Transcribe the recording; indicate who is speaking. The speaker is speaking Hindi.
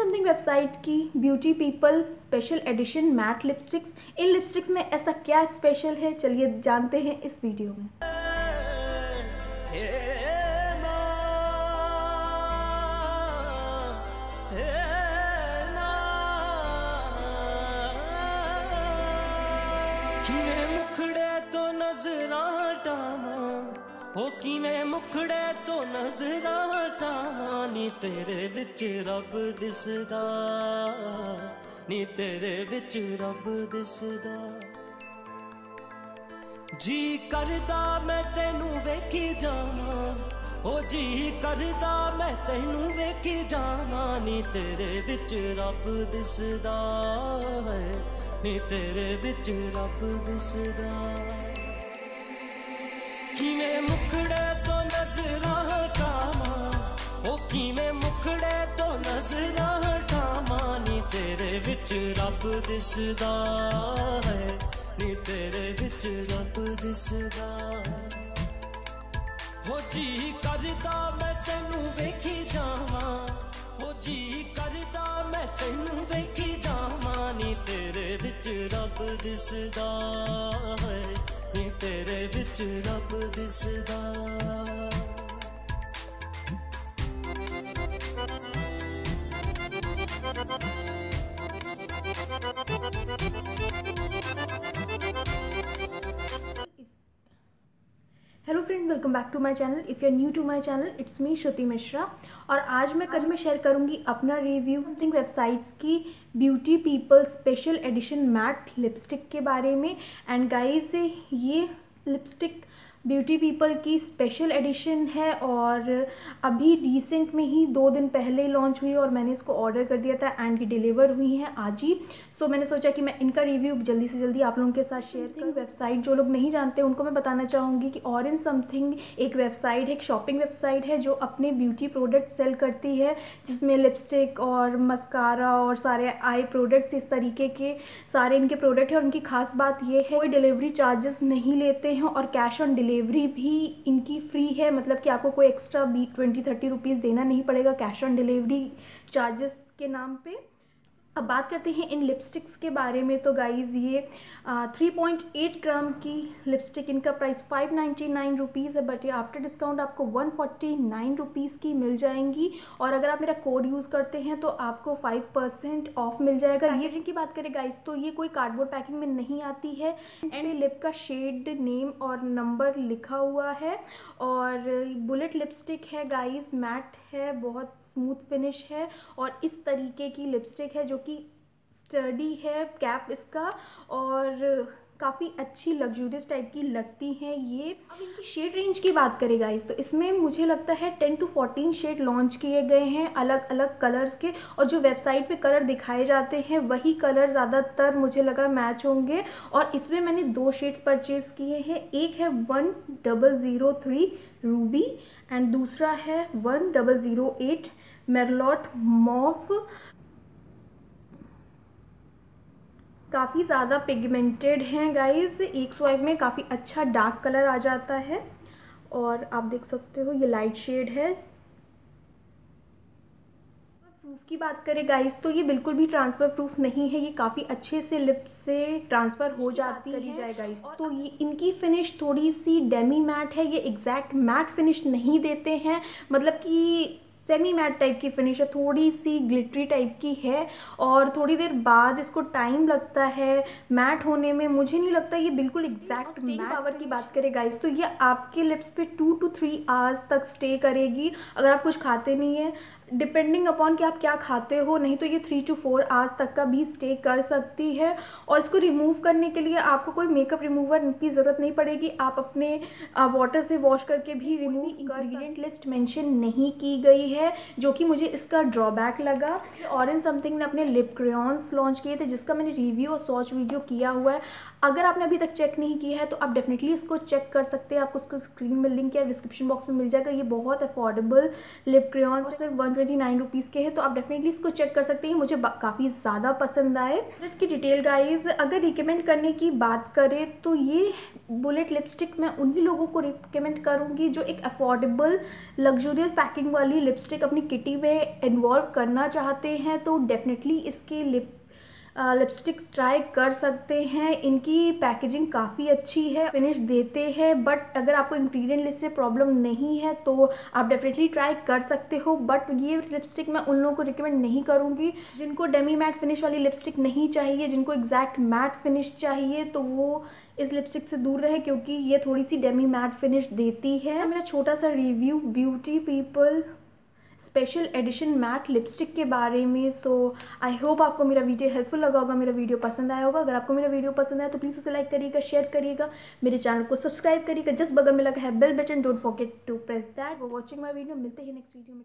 Speaker 1: समथिंग वेबसाइट की beauty people special edition matte lipsticks इन लिपस्टिक्स में ऐसा क्या स्पेशल है? चलिए जानते हैं इस वीडियो में।
Speaker 2: ਹੋ ਕਿਵੇਂ ਮੁਖੜੇ ਤੋਂ ਨਜ਼ਰਾਂ ਟਾਵਾਂ? ਨੀ ਤੇਰੇ ਵਿੱਚ ਰੱਬ ਦਿਸਦਾ। ਨੀ ਤੇਰੇ ਵਿੱਚ ਰੱਬ ਦਿਸਦਾ। ਜੀ ਕਰਦਾ ਮੈਂ ਤੈਨੂੰ ਵੇਖੀ ਜਾਵਾਂ। ਉਹ ਜੀ ਕਰਦਾ ਮੈਂ ਤੈਨੂੰ ਵੇਖੀ ਜਾਵਾਂ। ਨੀ ਤੇਰੇ ਵਿੱਚ ਰੱਬ ਦਿਸਦਾ। ਨੀ ਤੇਰੇ ਵਿੱਚ ਰੱਬ ਦਿਸਦਾ। ਕਿਵੇਂ नजरा हटामा ओ किवें मुखड़े तो नजरा हटामा नी तेरे विच रब दिसदा है। नी तेरे बिच रब दिसदा। हो जी करदा मैं तेनू वेखी जावा। हो जी करदा मैं तेनू वेखी जावा। नी तेरे बिच रब दिसदा है। नी तेरे बिच रब
Speaker 1: दिसदा। Friend welcome back to my channel if you new to my channel it's me Shruti Mishra और आज मैं कल में शेयर करूँगी अपना रिव्यू समथिंग वेबसाइट्स की beauty people special edition matte lipstick के बारे में. एंड गाइस ये लिपस्टिक ब्यूटी पीपल की स्पेशल एडिशन है और अभी रिसेंट में ही दो दिन पहले लॉन्च हुई और मैंने इसको ऑर्डर कर दिया था एंड ये डिलीवर हुई हैं आज ही। सो मैंने सोचा कि मैं इनका रिव्यू जल्दी से जल्दी आप लोगों के साथ शेयर करूँ। वेबसाइट जो लोग नहीं जानते उनको मैं बताना चाहूँगी कि और इन समथिंग एक वेबसाइट है एक शॉपिंग वेबसाइट है जो अपने ब्यूटी प्रोडक्ट सेल करती है जिसमें लिपस्टिक और मस्कारा और सारे आई प्रोडक्ट्स इस तरीके के सारे इनके प्रोडक्ट हैं और उनकी खास बात ये है कोई डिलीवरी चार्जेस नहीं लेते हैं और कैश ऑन डिलीवरी भी इनकी फ्री है? मतलब कि आपको कोई एक्स्ट्रा बी ट्वेंटी थर्टी रुपीज़ देना नहीं पड़ेगा कैश ऑन डिलीवरी चार्जेस के नाम पे? अब बात करते हैं इन लिपस्टिक्स के बारे में। तो गाइज़ ये थ्री पॉइंट एट ग्राम की लिपस्टिक इनका price five ninety nine rupees है बट ये आफ्टर डिस्काउंट आपको वन फोर्टी नाइन रुपीज़ की मिल जाएँगी। और अगर आप मेरा कोड यूज़ करते हैं तो आपको फाइव परसेंट ऑफ़ मिल जाएगा। ये की बात करें गाइज़ तो ये कोई कार्डबोर्ड पैकिंग में नहीं आती है। एंड लिप का शेड नेम और नंबर लिखा हुआ है। और बुलेट लिपस्टिक है गाइज़ मैट है बहुत स्मूथ फिनिश है और इस तरीके की लिपस्टिक है जो कि स्टडी है कैप इसका और काफ़ी अच्छी लग्जूरियस टाइप की लगती हैं ये। अब इनकी शेड रेंज की बात करें गाइस तो इसमें मुझे लगता है ten to fourteen shade launch किए गए हैं अलग अलग कलर्स के और जो वेबसाइट पे कलर दिखाए जाते हैं, वही कलर ज़्यादातर मुझे लगा मैच होंगे। और इसमें मैंने दो शेड्स परचेज़ किए हैं, एक है one double zero three ruby and दूसरा है one double zero eight merlot mauve काफ़ी ज़्यादा पिगमेंटेड हैं गाइस एक स्वाइप में काफ़ी अच्छा डार्क कलर आ जाता है। और आप देख सकते हो ये लाइट शेड है। प्रूफ की बात करें गाइस तो ये बिल्कुल भी ट्रांसफ़र प्रूफ नहीं है। ये काफ़ी अच्छे से लिप से ट्रांसफ़र हो जाती है। जाए गाइस तो ये इनकी फिनिश थोड़ी सी डेमी मैट है। ये एग्जैक्ट मैट फिनिश नहीं देते हैं। मतलब कि सेमी मैट टाइप की फिनिश है थोड़ी सी ग्लिटरी टाइप की है और थोड़ी देर बाद इसको टाइम लगता है मैट होने में। मुझे नहीं लगता ये बिल्कुल एग्जैक्ट मैट पावर की बात करें गाइस तो ये आपके लिप्स पे टू टू थ्री आवर्स तक स्टे करेगी। अगर आप कुछ खाते नहीं है डिपेंडिंग अपॉन कि आप क्या खाते हो नहीं तो ये थ्री टू फोर आवर्स तक का भी स्टे कर सकती है। और इसको रिमूव करने के लिए आपको कोई मेकअप रिमूवर की ज़रूरत नहीं पड़ेगी। आप अपने वाटर से वॉश करके भी रिमूव इंग्रेडिएंट लिस्ट मेंशन नहीं की गई है जो कि मुझे इसका ड्रॉबैक लगा। और इन समथिंग ने अपने लिप क्रेयॉन्स लॉन्च किए थे जिसका मैंने रिव्यू और सॉच वीडियो किया हुआ है। अगर आपने अभी तक चेक नहीं किया है तो आप डेफिनेटली इसको चेक कर सकते हैं। आपको उसको स्क्रीन में लिंक या डिस्क्रिप्शन बॉक्स में मिल जाएगा। ये बहुत अफोर्डेबल लिप क्रेयॉन सिर्फ़ वन ट्वेंटी नाइन रुपीज़ के हैं तो आप डेफिनेटली इसको चेक कर सकते हैं। मुझे काफ़ी ज़्यादा पसंद आए। की डिटेल गाइज़ अगर रिकमेंड करने की बात करें तो ये बुलेट लिपस्टिक मैं उन्हीं लोगों को रिकमेंड करूँगी जो एक अफोर्डेबल लग्जूरियस पैकिंग वाली लिपस्टिक अपनी किटी में इन्वॉल्व करना चाहते हैं तो डेफिनेटली इसकी लिप लिपस्टिक्स ट्राई कर सकते हैं। इनकी पैकेजिंग काफ़ी अच्छी है फिनिश देते हैं बट अगर आपको इंग्रेडिएंट लिस्ट से प्रॉब्लम नहीं है तो आप डेफिनेटली ट्राई कर सकते हो। बट ये लिपस्टिक मैं उन लोगों को रिकमेंड नहीं करूँगी जिनको डेमी मैट फिनिश वाली लिपस्टिक नहीं चाहिए, जिनको एग्जैक्ट मैट फिनिश चाहिए तो वो इस लिपस्टिक से दूर रहे, क्योंकि ये थोड़ी सी डेमी मैट फिनिश देती है। मेरा छोटा सा review beauty people special edition matte lipstick के बारे में सो आई होप आपको मेरा वीडियो हेल्पफुल लगा होगा, मेरा वीडियो पसंद आया होगा। अगर आपको मेरा वीडियो पसंद आया तो प्लीज़ उसे लाइक करिएगा शेयर करिएगा, मेरे चैनल को सब्सक्राइब करिएगा। जस्ट बगल में लगा है bell button don't forget to press that वो वॉचिंग माई वीडियो मिलते हैं नेक्स्ट वीडियो में